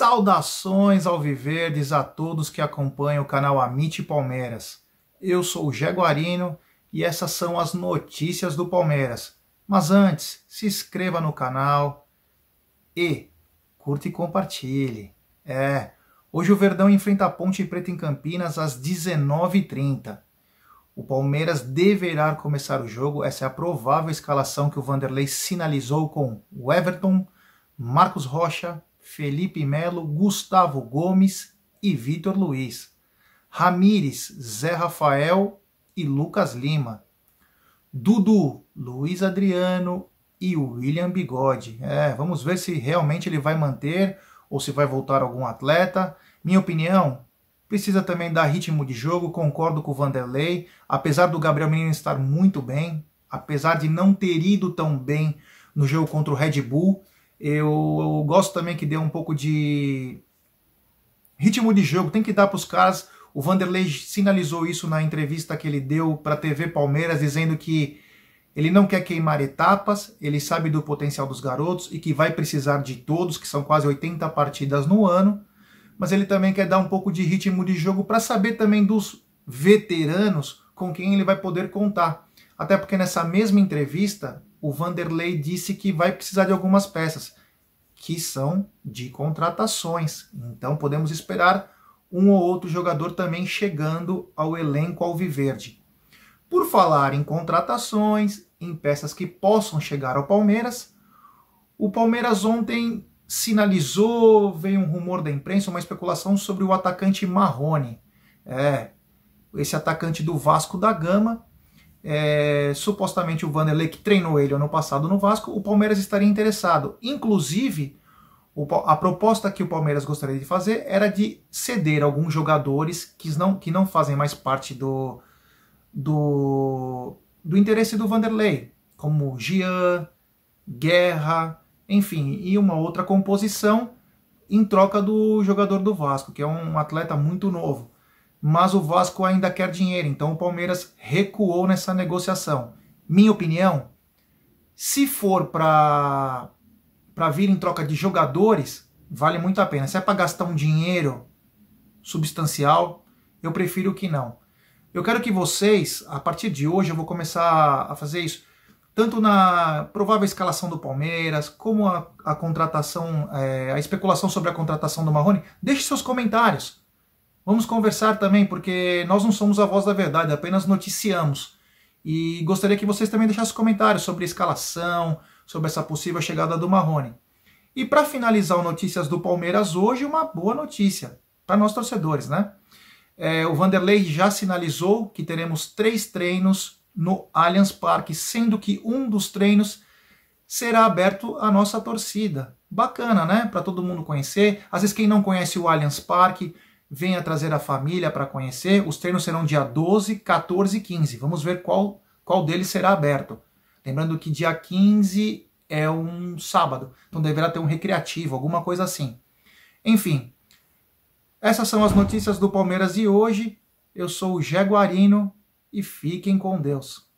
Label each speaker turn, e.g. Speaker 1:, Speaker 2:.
Speaker 1: Saudações ao Viverdes a todos que acompanham o canal Amite Palmeiras. Eu sou o Jaguarino e essas são as notícias do Palmeiras. Mas antes, se inscreva no canal e curta e compartilhe. É, hoje o Verdão enfrenta a Ponte Preta em Campinas às 19h30. O Palmeiras deverá começar o jogo, essa é a provável escalação que o Vanderlei sinalizou com o Everton, Marcos Rocha, Felipe Melo, Gustavo Gomes e Vitor Luiz. Ramires, Zé Rafael e Lucas Lima. Dudu, Luiz Adriano e William Bigode. É, vamos ver se realmente ele vai manter ou se vai voltar algum atleta. Minha opinião, precisa também dar ritmo de jogo, concordo com o Vanderlei, apesar do Gabriel Menino estar muito bem, apesar de não ter ido tão bem no jogo contra o Red Bull, eu, eu gosto também que dê um pouco de ritmo de jogo, tem que dar para os caras. O Vanderlei sinalizou isso na entrevista que ele deu para a TV Palmeiras, dizendo que ele não quer queimar etapas, ele sabe do potencial dos garotos e que vai precisar de todos, que são quase 80 partidas no ano, mas ele também quer dar um pouco de ritmo de jogo para saber também dos veteranos com quem ele vai poder contar. Até porque nessa mesma entrevista o Vanderlei disse que vai precisar de algumas peças, que são de contratações. Então podemos esperar um ou outro jogador também chegando ao elenco alviverde. Por falar em contratações, em peças que possam chegar ao Palmeiras, o Palmeiras ontem sinalizou, veio um rumor da imprensa, uma especulação sobre o atacante Marrone. É, esse atacante do Vasco da Gama, é, supostamente o Vanderlei, que treinou ele ano passado no Vasco, o Palmeiras estaria interessado. Inclusive, o, a proposta que o Palmeiras gostaria de fazer era de ceder alguns jogadores que não, que não fazem mais parte do, do, do interesse do Vanderlei, como Gian, Guerra, enfim, e uma outra composição em troca do jogador do Vasco, que é um atleta muito novo mas o Vasco ainda quer dinheiro, então o Palmeiras recuou nessa negociação. Minha opinião, se for para vir em troca de jogadores, vale muito a pena. Se é para gastar um dinheiro substancial, eu prefiro que não. Eu quero que vocês, a partir de hoje, eu vou começar a fazer isso, tanto na provável escalação do Palmeiras, como a, a contratação, é, a especulação sobre a contratação do Marrone. Deixe seus comentários. Vamos conversar também, porque nós não somos a voz da verdade, apenas noticiamos. E gostaria que vocês também deixassem comentários sobre a escalação, sobre essa possível chegada do Marrone. E para finalizar o Notícias do Palmeiras hoje, uma boa notícia para nós torcedores, né? É, o Vanderlei já sinalizou que teremos três treinos no Allianz Parque, sendo que um dos treinos será aberto à nossa torcida. Bacana, né? Para todo mundo conhecer. Às vezes quem não conhece o Allianz Parque venha trazer a família para conhecer. Os treinos serão dia 12, 14 e 15. Vamos ver qual, qual deles será aberto. Lembrando que dia 15 é um sábado, então deverá ter um recreativo, alguma coisa assim. Enfim, essas são as notícias do Palmeiras de hoje. Eu sou o Jaguarino e fiquem com Deus.